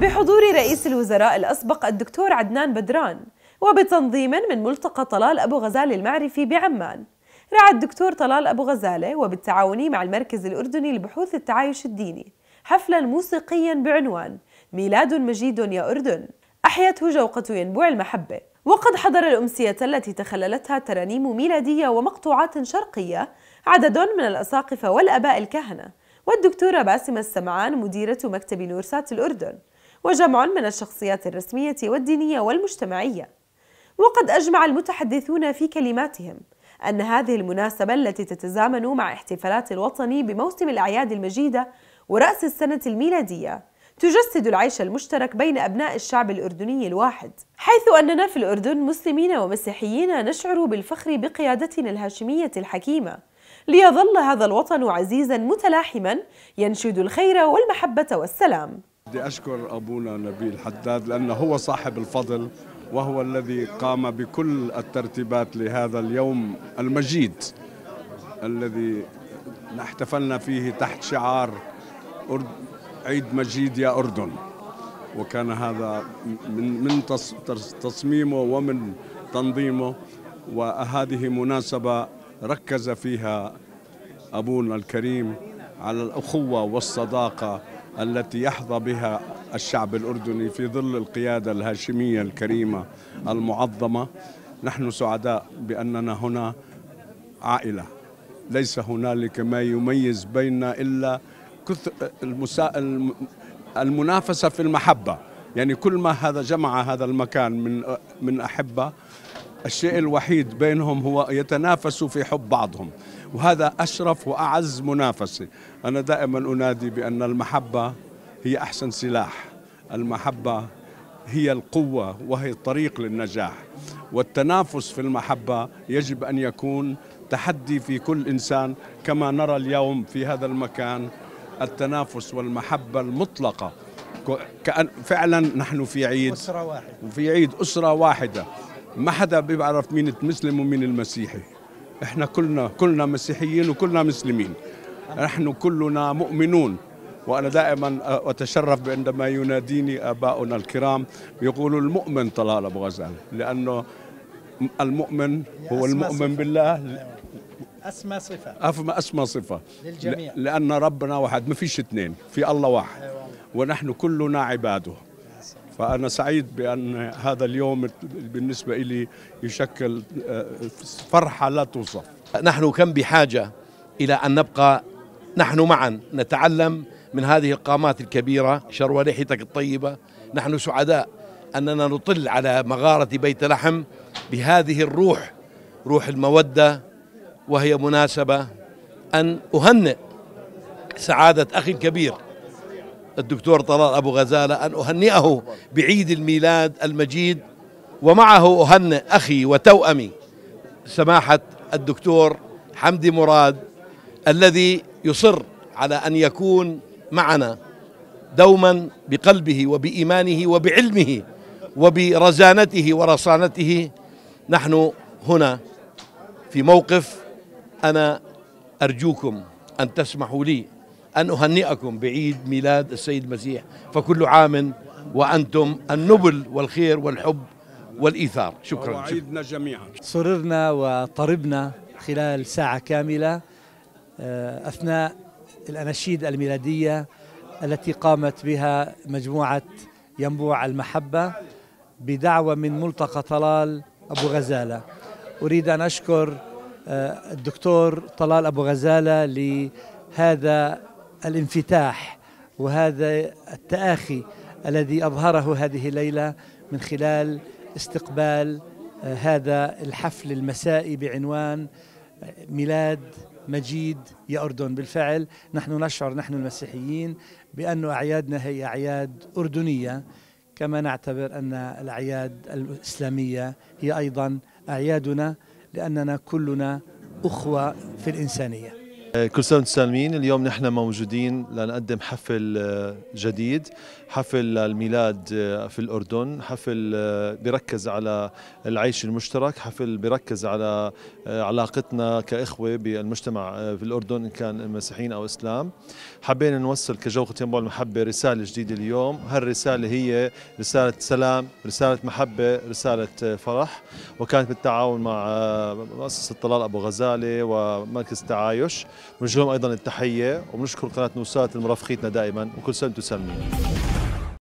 بحضور رئيس الوزراء الأسبق الدكتور عدنان بدران وبتنظيم من ملتقى طلال أبو غزالة المعرفي بعمان. رعى الدكتور طلال أبو غزالة وبالتعاون مع المركز الأردني لبحوث التعايش الديني حفلا موسيقيا بعنوان ميلاد مجيد يا أردن. أحيته جوقة ينبوع المحبة. وقد حضر الأمسية التي تخللتها ترانيم ميلادية ومقطوعات شرقية عدد من الأساقفة والأباء الكهنة. والدكتورة باسمة السمعان مديرة مكتب نورسات الأردن. وجمع من الشخصيات الرسمية والدينية والمجتمعية. وقد أجمع المتحدثون في كلماتهم أن هذه المناسبة التي تتزامن مع احتفالات الوطني بموسم الأعياد المجيدة ورأس السنة الميلادية تجسد العيش المشترك بين أبناء الشعب الأردني الواحد حيث أننا في الأردن مسلمين ومسيحيين نشعر بالفخر بقيادتنا الهاشمية الحكيمة ليظل هذا الوطن عزيزا متلاحما ينشد الخير والمحبة والسلام. بدي أشكر أبونا نبيل حداد لأنه هو صاحب الفضل وهو الذي قام بكل الترتيبات لهذا اليوم المجيد الذي احتفلنا فيه تحت شعار عيد مجيد يا أردن. وكان هذا من من تصميمه ومن تنظيمه وهذه مناسبة ركز فيها أبونا الكريم على الأخوة والصداقة التي يحظى بها الشعب الأردني في ظل القيادة الهاشمية الكريمة المعظمة. نحن سعداء بأننا هنا عائلة. ليس هنالك ما يميز بيننا إلا المنافسة في المحبة. يعني كل ما هذا جمع هذا المكان من من أحبة الشيء الوحيد بينهم هو يتنافسوا في حب بعضهم. وهذا أشرف وأعز منافسة. أنا دائما أنادي بأن المحبة هي أحسن سلاح. المحبة هي القوة وهي الطريق للنجاح. والتنافس في المحبة يجب أن يكون تحدي في كل إنسان. كما نرى اليوم في هذا المكان التنافس والمحبة المطلقة. كأن فعلا نحن في عيد. أسرة واحدة. وفي عيد أسرة واحدة. ما حدا بيعرف مين المسلم ومين المسيحي. إحنا كلنا كلنا مسيحيين وكلنا مسلمين. نحن كلنا مؤمنون. وأنا دائما أتشرف عندما يناديني آباؤنا الكرام يقولوا المؤمن طلال أبو غزال لأنه المؤمن هو المؤمن بالله. أسمى صفة. أفما أسمى صفة. للجميع. لأن ربنا واحد ما فيش اثنين في الله واحد. ونحن كلنا عباده. فأنا سعيد بأن هذا اليوم بالنسبة لي يشكل فرحة لا توصف. نحن كم بحاجة إلى أن نبقى نحن معا نتعلم من هذه القامات الكبيرة شروى لحيتك الطيبة. نحن سعداء أننا نطل على مغارة بيت لحم بهذه الروح روح المودة وهي مناسبة أن أهنئ سعادة أخي الكبير. الدكتور طلال أبو غزالة أن أهنئه بعيد الميلاد المجيد ومعه أهنئ أخي وتوأمي سماحة الدكتور حمدي مراد الذي يصر على أن يكون معنا دوما بقلبه وبإيمانه وبعلمه وبرزانته ورصانته. نحن هنا في موقف أنا أرجوكم أن تسمحوا لي. أن أهنئكم بعيد ميلاد السيد المسيح. فكل عام وأنتم النبل والخير والحب والإيثار. شكرا عيدنا جميعا. سررنا وطربنا خلال ساعة كاملة أثناء الأناشيد الميلادية التي قامت بها مجموعة ينبوع المحبة بدعوة من ملتقى طلال أبو غزالة. أريد أن أشكر الدكتور طلال أبو غزالة لهذا الانفتاح وهذا التآخي الذي أظهره هذه الليلة من خلال استقبال هذا الحفل المسائي بعنوان ميلاد مجيد يا أردن بالفعل نحن نشعر نحن المسيحيين بأن أعيادنا هي أعياد أردنية كما نعتبر أن الأعياد الإسلامية هي أيضا أعيادنا لأننا كلنا أخوة في الإنسانية. كل سنة وأنتم سالمين. اليوم نحن موجودين لنقدم حفل آه، جديد. حفل الميلاد آه، في الأردن. حفل آه، بيركز على العيش المشترك. حفل بيركز على علاقتنا كإخوة بالمجتمع في الأردن إن كان مسيحيين أو إسلام. حبينا نوصل كجوقة ينبوع المحبة رسالة جديدة اليوم. هالرسالة هي رسالة سلام رسالة محبة رسالة فرح. وكانت بالتعاون مع مؤسسة طلال أبو غزالة ومركز تعايش. بنوجه لهم أيضا التحية وبنشكر قناة نوسات المرافقيتنا دائما وكل سنة وأنتم